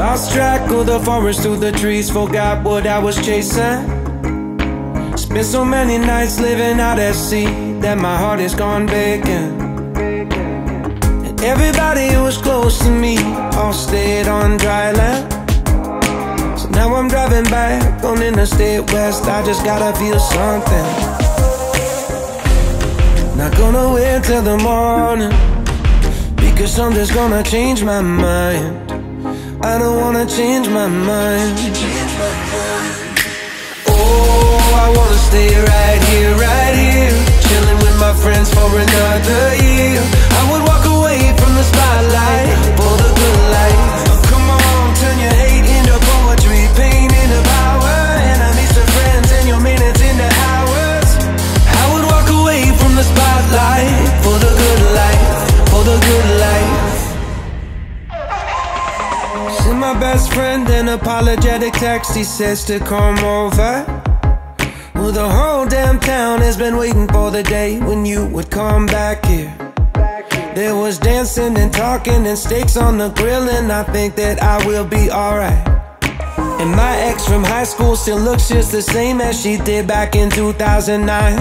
Lost track of the forest through the trees, forgot what I was chasing. Spent so many nights living out at sea that my heart is gone vacant. And everybody who was close to me all stayed on dry land. So now I'm driving back on Interstate West. I just gotta feel something. Not gonna wait till the morning because something's gonna change my mind. I don't wanna change my mind. Oh, I wanna stay right here, right here, chilling with my friends for another year. Best friend an apologetic text. He says to come over. Well, the whole damn town has been waiting for the day when you would come back here. There was dancing and talking and steaks on the grill, and I think that I will be alright. And my ex from high school still looks just the same as she did back in 2009.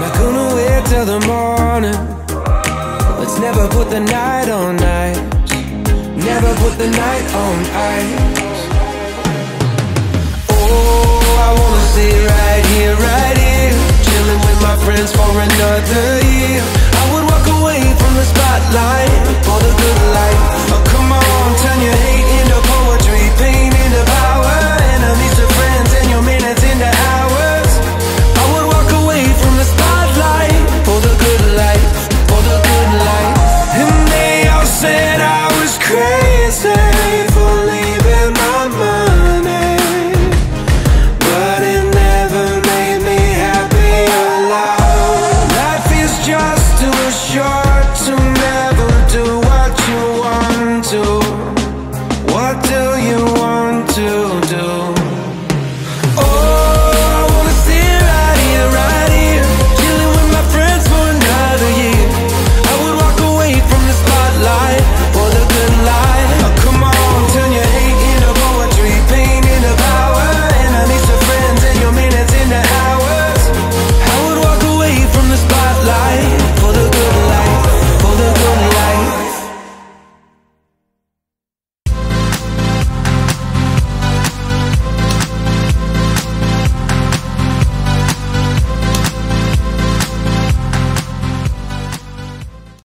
Not gonna wait till the morning. Let's never put the night on ice. Never put the night on ice.